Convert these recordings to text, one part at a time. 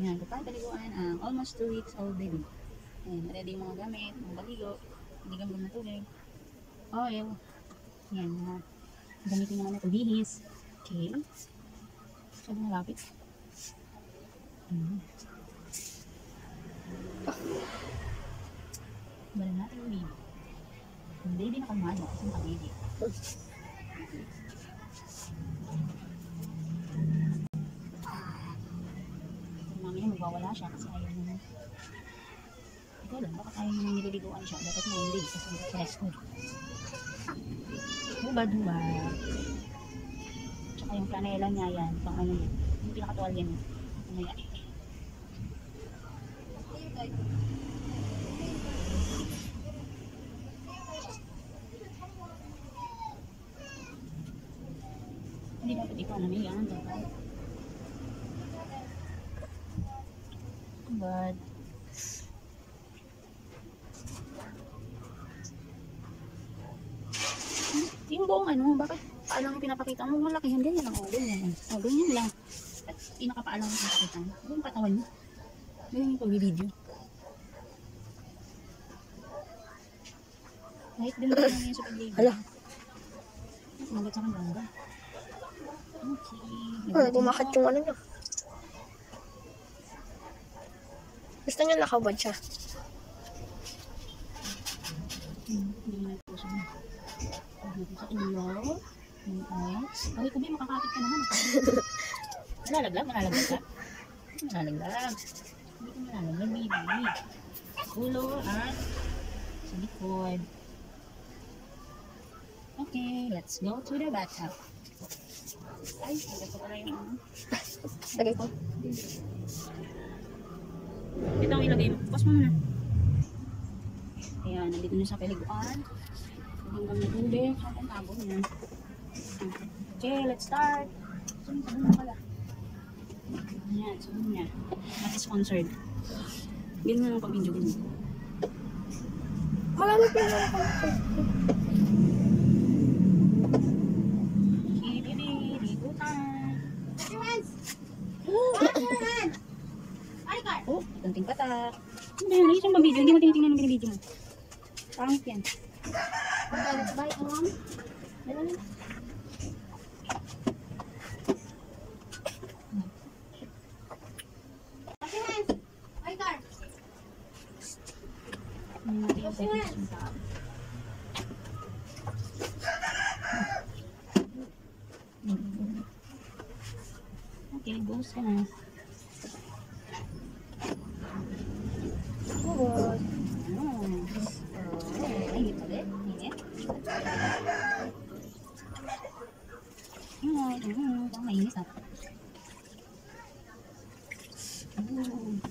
Yan, kapag paliguan ang almost 2 weeks old baby. Ayan, ready mga gamit, mga baligo, ligam-gam na tubig, oil. Yan, mga gamitin naman ito, bihis. Okay. So, malapit. Mm. Bala natin yung baby. Yung baby na kalmado, kasi naka-baby. Mamaya magwawala siya kasi ayaw naman. Ikaw lang, bakit ayaw naman nililiguan siya? Dapat 9 days kasi sa high school. Hubad, hubad. Tsaka yung planela niya yan, pang ano yun. Yung pinakatuwalya niya. Ano yan? Hindi dapat ikaw na may yan. Dapat. Hubad. Yung buong ano, bakit paalang pinapakita mo? Malakihan, ganyan lang. O, ganyan. O, ganyan lang. At pinakapaalang pinapakita mo. Yung katawan mo. Ganyan yung pag-video. Kahit din ba naman yun sa pag-video? Hala. Magat sa kanya. Okay. Ano, gumakat yung ano niya. Gusto niya nakabad siya. Ilaw. Eyes. Ay, kubi, makakapit ka naman. Malalaglag, malalaglag ka. Malalaglag. Hindi ka malalaglag, baby. Ulo at sa likod. Okay, let's go to the bathtub. Ay, hindi ko pala yung ano. Lagay ko. Ito ang ilagay mo. Pause mo muna. Ayan, nandito na sa paliguan. Hanggang na. Saan ang tabo niya? Okay, let's start. Sabon na pala? Ayan, sabon niya. Not sponsored. Ganyan lang pag-video ganyan. Malamig yung ano. Okay, Ba yan? Isang video. Hindi mo tinitingnan ng binibideo mo. Pangit yan. Bye, mom. Yung yung tao. Okay, goes ka na. Oh, Oh. Oh, init ulit. Init. Init. Mm, parang mainit ah. Mm.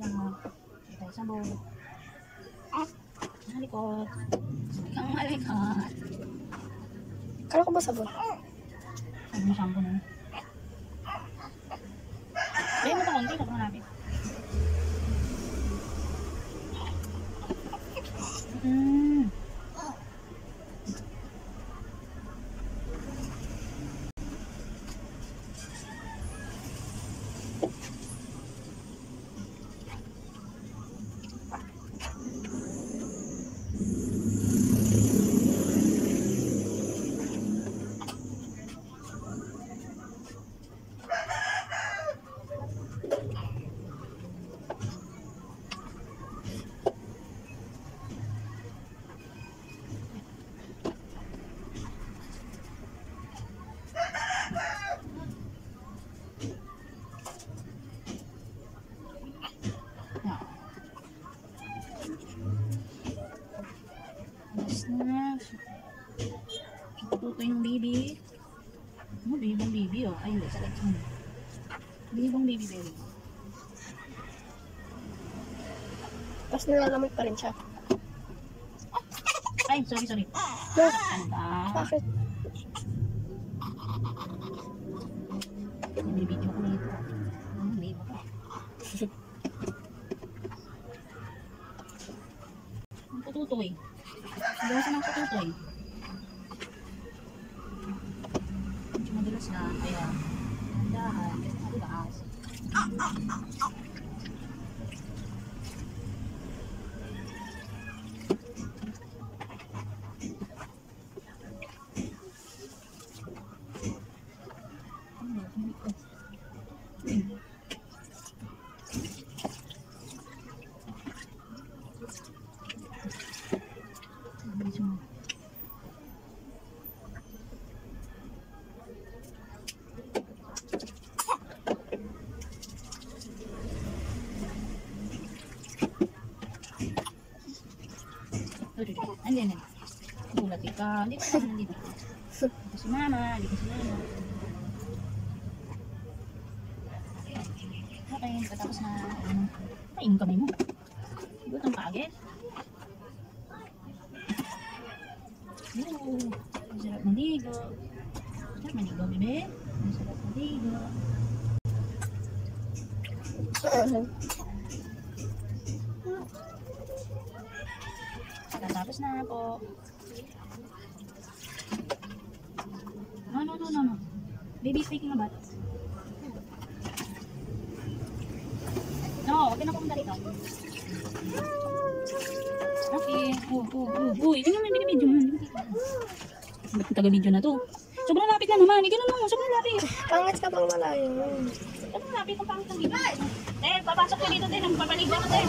Lang. Ito sa bowl. Ah! Malikot. Kang malikot. Kala ko ba sabon? Sabi mo shampoo na na. Itututo yung baby. Ano, bibong baby oh. Ay, hindi. Sa legs mo. Bibong baby baby. Tapos nilalamig pa rin siya. Ay, sorry, sorry. Ano ba? bakit? Binibidyo ko nito. Hmm, hindi ba? Tutoy. Sigawasan ako tutoy. Medyo madulas na, kaya dahan kasi matibaas. Andyan na. Gulat ka. Hindi ka naman nandito. Dito si mama. Dito si mama. Okay, patapos na. Ano, Kain kamay mo. Gutom ka agad. Oo. Ang sarap maligo. Sarap maligo, bebe. Ang sarap maligo. Tatapos na po. No, no, no, no, no. Baby's taking a bath. No, huwag ka na pumunta rito. Okay. Oh, oh, oh. Uy, tingnan mo yung video mo. Ba't yung taga-video na to? Sobrang lapit na naman. Ikaw na sobrang lapit. Pangat ka bang malayo? Sobrang lapit ang pangit ng video. Eh, papasok ka dito din. Ang papaligo ka din.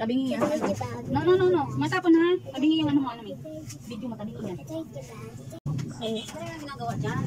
Tabingi yan. No, no, no, no. Matapon na. Tabingi yung ano mo, ano mo. Video mo, tabingi yan. Eh, ano yung ginagawa dyan?